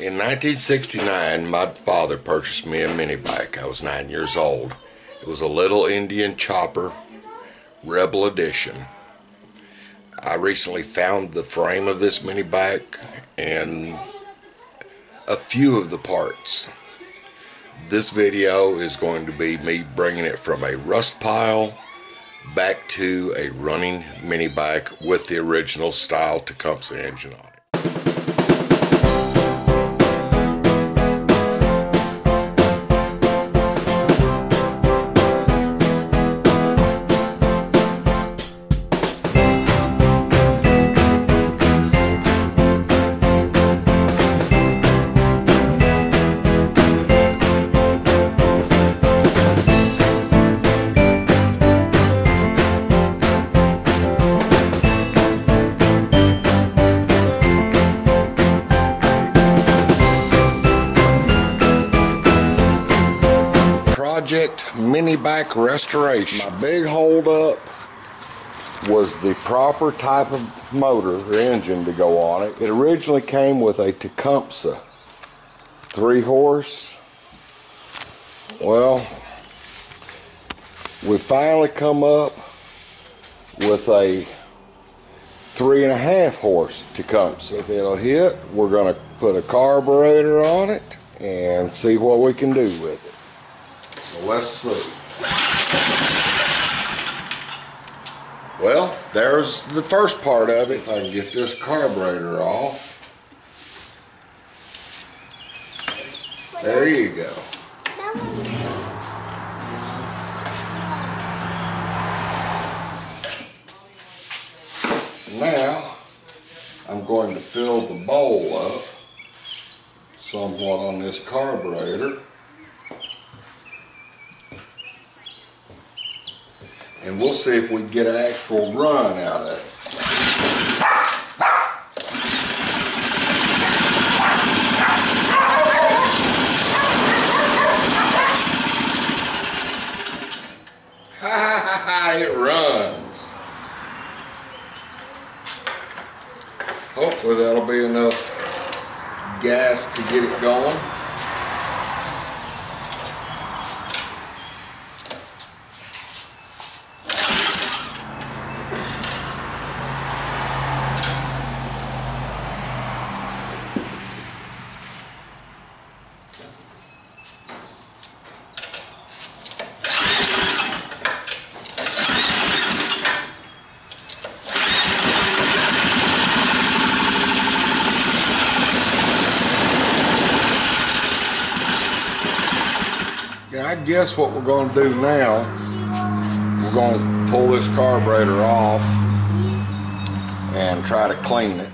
In 1969, my father purchased me a mini bike. I was nine years old. It was a little Indian chopper, Rebel Edition. I recently found the frame of this mini bike and a few of the parts. This video is going to be me bringing it from a rust pile back to a running mini bike with the original style Tecumseh engine on Restoration. My big holdup was the proper type of motor or engine to go on it. It originally came with a Tecumseh three horse. Well, we finally come up with a three and a half horse Tecumseh. If it'll hit, we're gonna put a carburetor on it and see what we can do with it. So let's see. Well, there's the first part of it. If I can get this carburetor off. There you go. Now, I'm going to fill the bowl up somewhat on this carburetor. And we'll see if we get an actual run out of it. Ha ha ha ha, it runs. Hopefully that'll be enough gas to get it going. Yeah, I guess what we're going to do now, we're going to pull this carburetor off and try to clean it.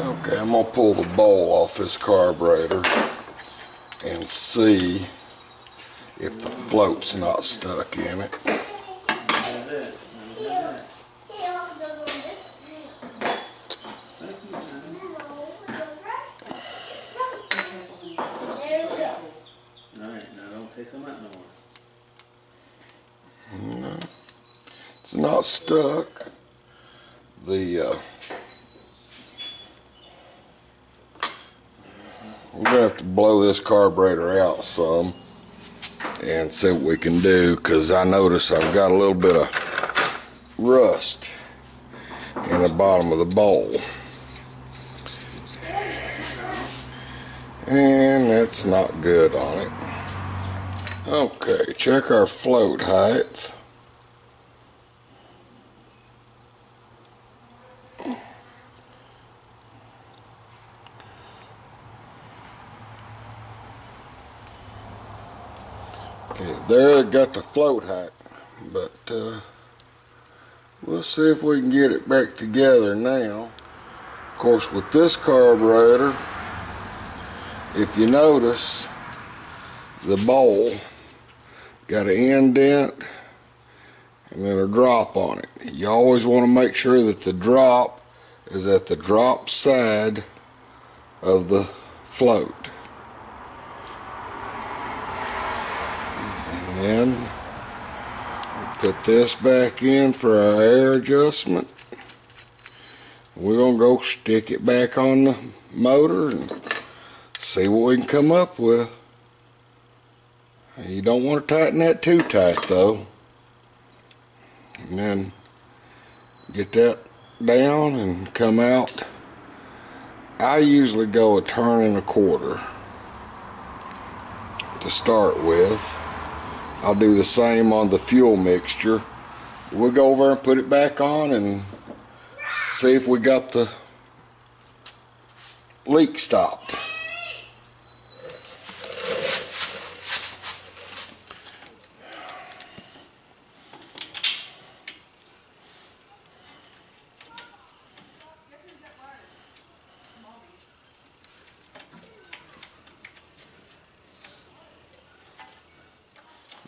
Okay, I'm going to pull the bowl off this carburetor and see if the float's not stuck in it. No. It's not stuck. The uh, we're gonna have to blow this carburetor out some and see what we can do because I notice I've got a little bit of rust in the bottom of the bowl. And that's not good on it. Okay, check our float height. There it got the float height, but uh, we'll see if we can get it back together now. Of course, with this carburetor, if you notice, the bowl got an indent and then a drop on it. You always want to make sure that the drop is at the drop side of the float. And put this back in for our air adjustment. We're gonna go stick it back on the motor and see what we can come up with. You don't want to tighten that too tight though. And then get that down and come out. I usually go a turn and a quarter to start with. I'll do the same on the fuel mixture. We'll go over and put it back on and see if we got the leak stopped.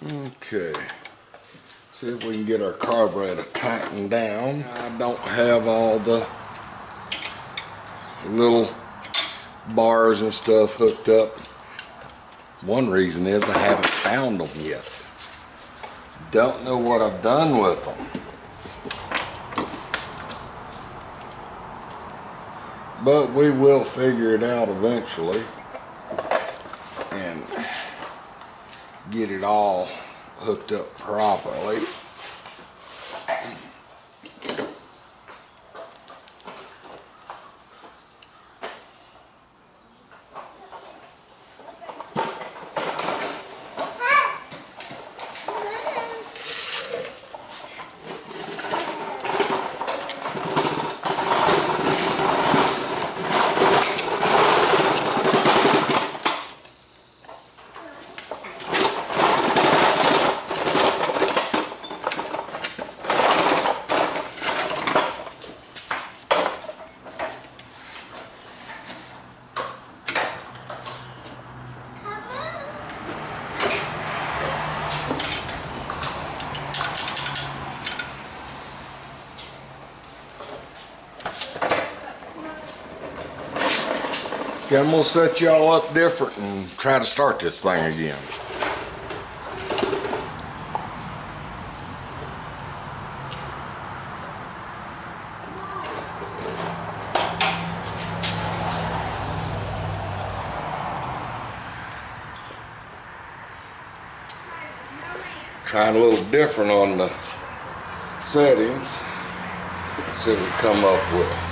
Okay. See if we can get our carburetor tightened down. I don't have all the little bars and stuff hooked up. One reason is I haven't found them yet. Don't know what I've done with them. But we will figure it out eventually. And get it all hooked up properly. I'm gonna set y'all up different and try to start this thing again. Trying a little different on the settings. See what we come up with.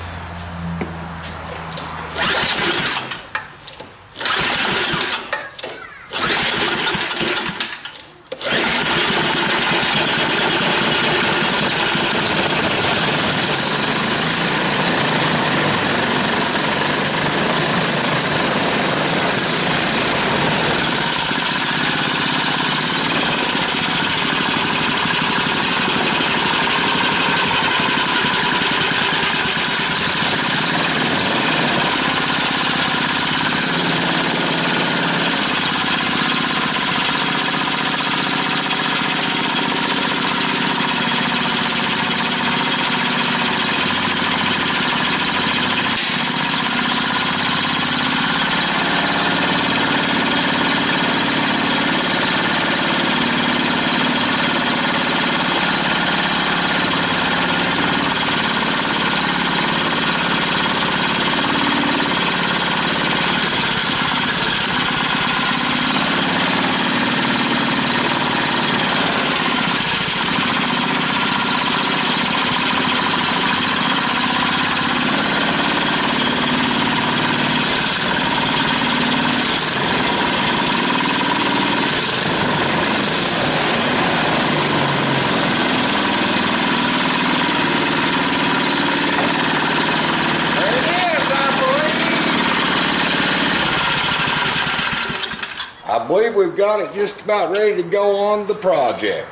Believe. I believe we've got it just about ready to go on the project.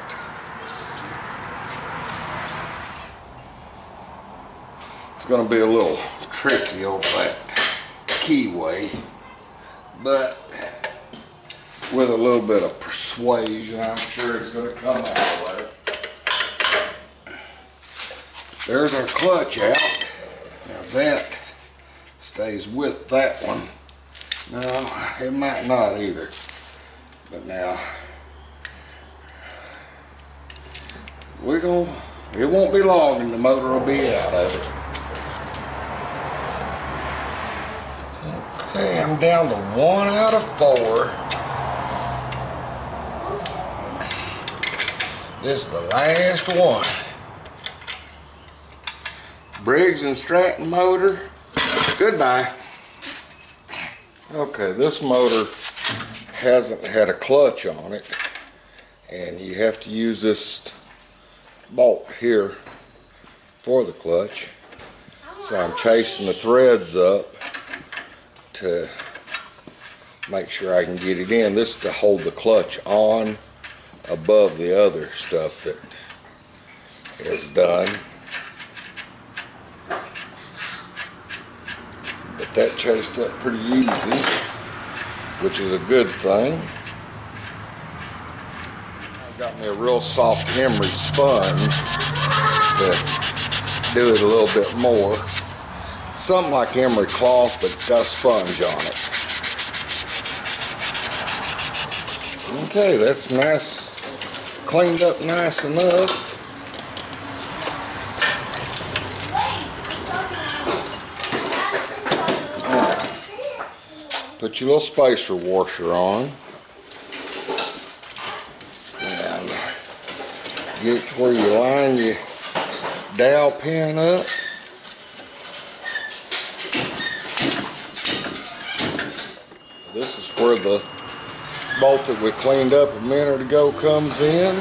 It's gonna be a little tricky over that keyway, but with a little bit of persuasion, I'm sure it's gonna come out right. There's our clutch out. Now that stays with that one. No, it might not either. But now, we're gonna, it won't be long and the motor will be out of it. Okay, I'm down to one out of four. This is the last one. Briggs and Stratton motor. Goodbye. Okay, this motor hasn't had a clutch on it and you have to use this bolt here for the clutch. So I'm chasing the threads up to make sure I can get it in. This is to hold the clutch on above the other stuff that is done. But that chased up pretty easy, which is a good thing. I got me a real soft emery sponge to do it a little bit more. Something like emery cloth, but it's got a sponge on it. Okay, that's nice, cleaned up nice enough. Put your little spacer washer on. And get where you line your dowel pin up. This is where the bolt that we cleaned up a minute ago comes in.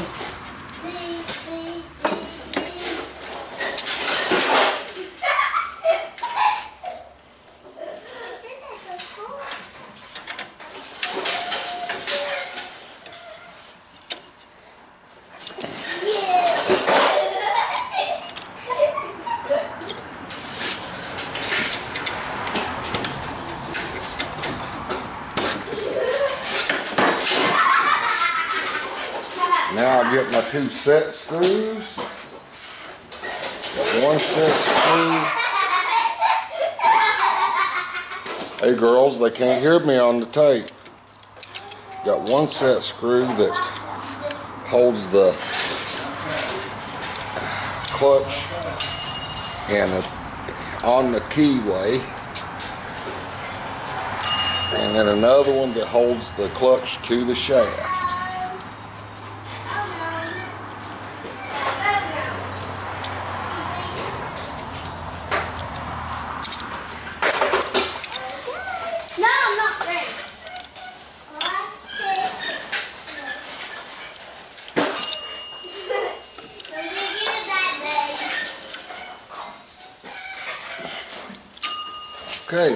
Now I get my two set screws. One set screw. Hey girls, they can't hear me on the tape. Got one set screw that holds the clutch and on the keyway. And then another one that holds the clutch to the shaft. No, I'm not ready. Okay,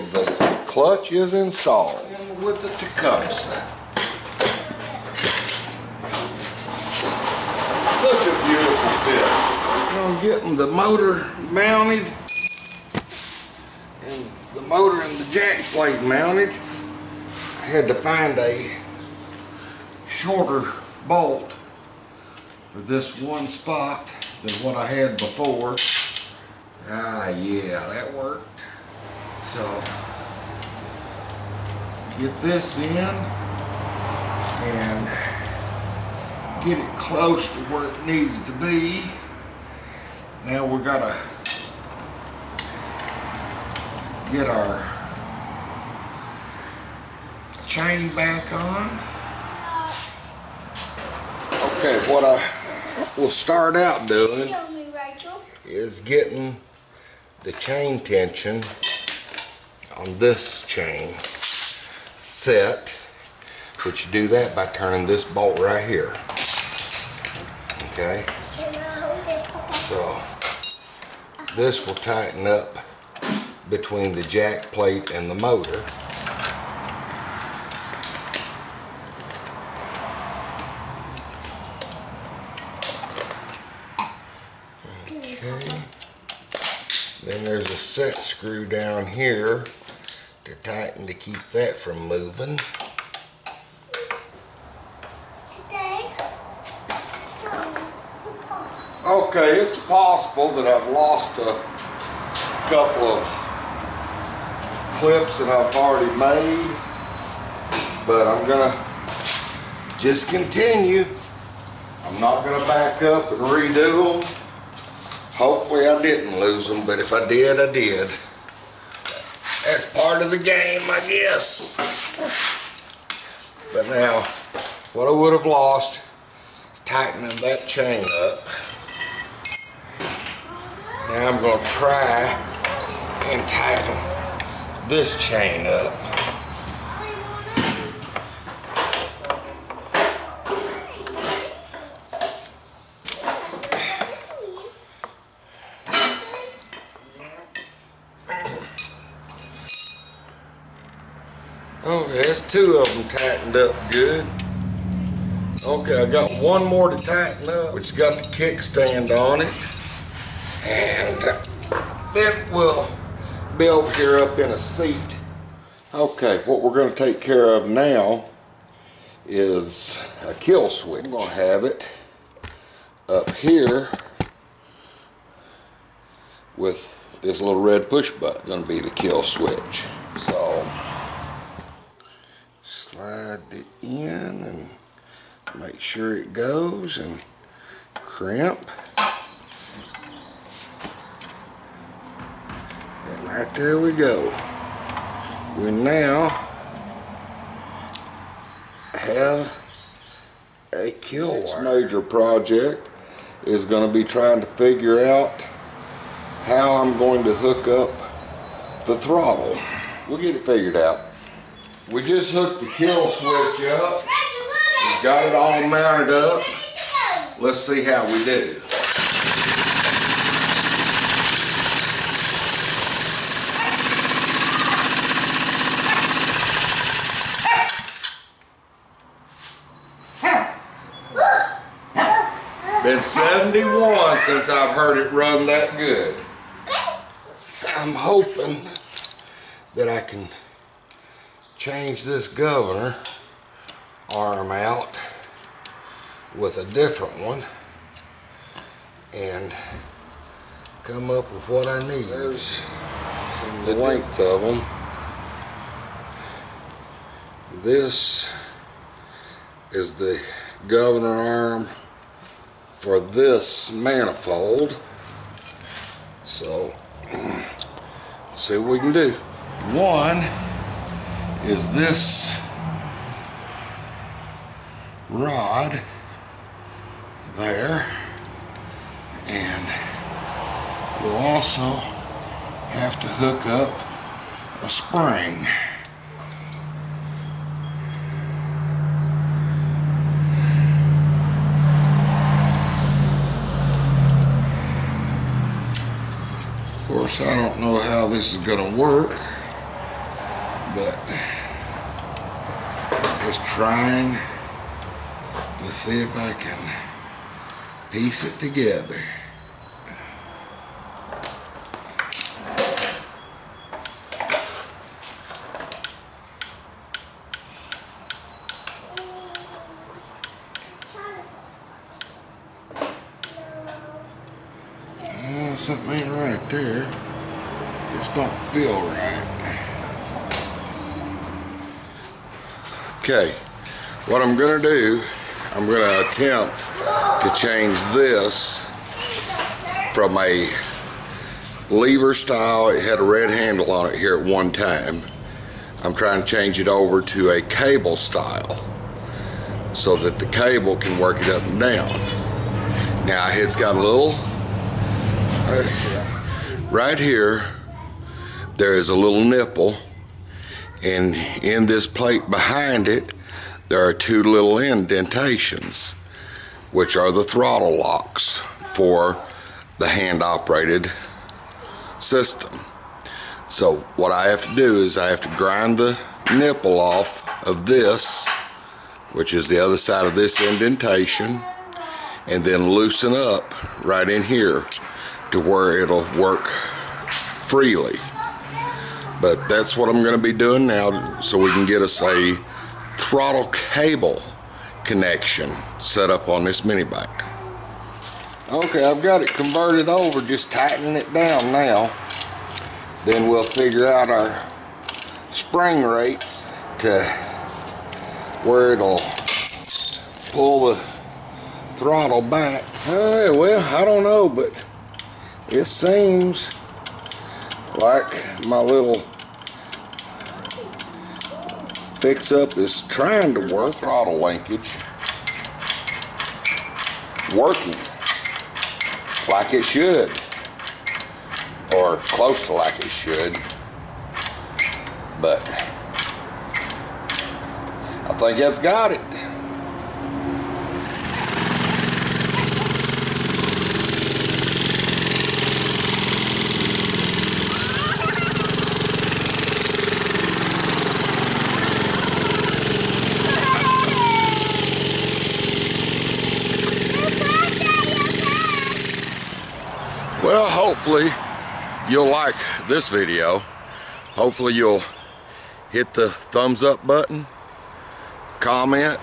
the is installed And with the Tecumseh. Such a beautiful fit. I'm getting the motor mounted and the motor and the jack plate mounted. I had to find a shorter bolt for this one spot than what I had before. Ah, yeah, that worked. So, get this in and get it close to where it needs to be. Now we gotta get our chain back on. Okay, what I will start out doing Show me, Rachel. is getting the chain tension on this chain set, which you do that by turning this bolt right here. Okay, so this will tighten up between the jack plate and the motor. Okay. Then there's a set screw down here to tighten to keep that from moving. Okay, it's possible that I've lost a couple of clips that I've already made, but I'm gonna just continue I'm not gonna back up and redo them. Hopefully I didn't lose them, but if I did, I did. Part of the game, I guess. But now, what I would have lost is tightening that chain up. Now I'm gonna try and tighten this chain up. Okay, that's two of them tightened up good. Okay, I got one more to tighten up, which got the kickstand on it. And uh, then we'll be over here up in a seat. Okay, what we're gonna take care of now is a kill switch. I'm gonna have it up here with this little red push button, gonna be the kill switch. So, slide it in and make sure it goes and crimp. And right there we go. We now have a kill Next major project is going to be trying to figure out how I'm going to hook up the throttle. We'll get it figured out. We just hooked the kill switch up. We got it all mounted up. Let's see how we do. Been 71 since I've heard it run that good. I'm hoping that I can change this governor arm out with a different one and come up with what I need. There's the length of them. This is the governor arm for this manifold. So, see what we can do. One is this rod there and we'll also have to hook up a spring. Of course, I don't know how this is gonna work, but just trying to see if I can piece it together. Uh, something ain't right there. Just don't feel right. Okay, what I'm gonna do, I'm gonna attempt to change this from a lever style, it had a red handle on it here at one time. I'm trying to change it over to a cable style so that the cable can work it up and down. Now it's got a little, right here, there is a little nipple and in this plate behind it, there are two little indentations, which are the throttle locks for the hand operated system. So what I have to do is I have to grind the nipple off of this, which is the other side of this indentation, and then loosen up right in here to where it'll work freely. But that's what I'm going to be doing now so we can get us a throttle cable connection set up on this mini bike. Okay, I've got it converted over, just tightening it down now. Then we'll figure out our spring rates to where it'll pull the throttle back. Hey, well, I don't know, but it seems like my little fix up is trying to work. Throttle linkage working like it should, or close to like it should. But I think that's got it. Well, hopefully you'll like this video. Hopefully you'll hit the thumbs up button, comment,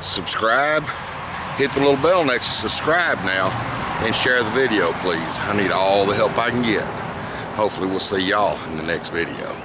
subscribe, hit the little bell next to subscribe now, and share the video, please. I need all the help I can get. Hopefully we'll see y'all in the next video.